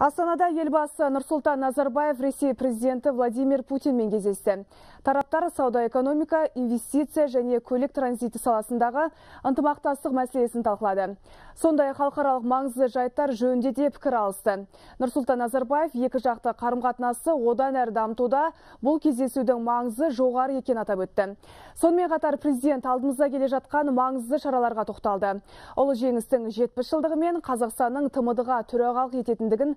Астанада елбасы Нұрсұлтан Назарбаев Ресей президенті Владимир Путинмен кездесті. Тараптар сауда экономика, инвестиция және көлік транзиті саласындағы ынтымақтастық мәселесін талқылады. Сондай халықаралық маңызды жайттар жөнінде де пікір алысты. Нұрсұлтан Назарбаев екі жақты қарым-қатынасы одан әрі дамытуда бұл кездесудің маңызы жоғары екен атап өтті. Сонымен қатар президент алдымызда келе жатқан маңызды шараларға тоқталды. Ұлы жеңістің 70 жылдығы мен Қазақстанның тмд төрағалық ететіндігін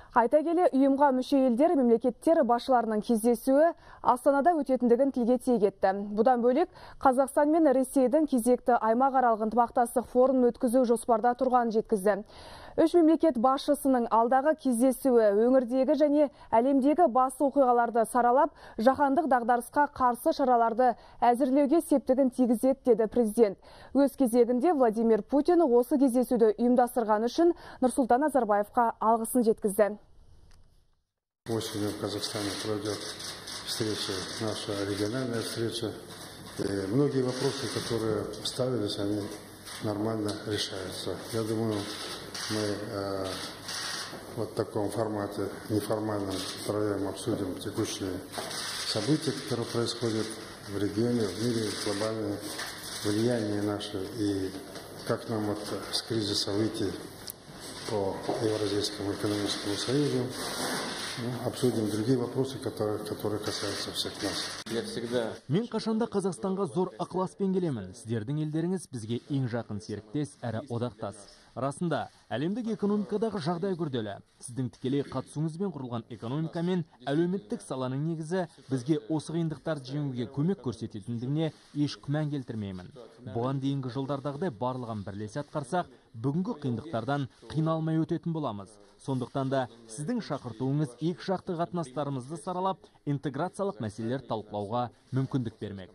Айта келе ұйымға мүше елдер мемлекеттер басшыларының кездесуі Астанада өтетіндігін тілге тиек етті. Бұдан бөлек Қазақстан мен Ресейдің кезекті аймақаралық ынтымақтастық форумын өткізу жоспарда тұрғанын жеткізді. Үш мемлекет басшысының алдағы кездесуі өңірдегі және әлемдегі басты оқиғаларды саралап, жаһандық дағдарысқа қарсы шараларды әзірлеуге септігін тигізеді деді президент. Өз кезегінде Владимир Путин осы кездесуді ұйымдастырғаны үшін Нұрсұлтан Назарбаевқа алғысын жеткізді. Осенью в Казахстане пройдет встреча, наша региональная встреча. И многие вопросы, которые ставились, они нормально решаются. Я думаю, мы э, вот в таком формате неформальном втроем обсудим текущие события, которые происходят в регионе, в мире, глобальное влияние наше и как нам вот с кризиса выйти по Евразийскому экономическому союзу. Ну, обсудим другие вопросы, которые, которые касаются всех нас. Я всегда... Мен қашанда Қазақстанға зор ықыласпен келемін. Сіздердің елдеріңіз бізге ең жақын серіктес әрі одақтас. Расында, әлемдік экономикадағы жағдай күрделі. Сіздің тікелей қатысуыңызбен құрылған экономика мен әлеуметтік саланың негізі бізге осы қиындықтарды жеңуге көмек көрсететіндігіне еш күмән келтірмеймін. Бұған дейінгі жылдардағыдай барлығын бірлесе атқарсақ, бүгінгі қиындықтардан қиналмай өтетін боламыз. Сондықтан да сіздің шақыртуыңыз екі жақты қатынастарымызды саралап, интеграциялық мәселелер талқылауға мүмкіндік бермек.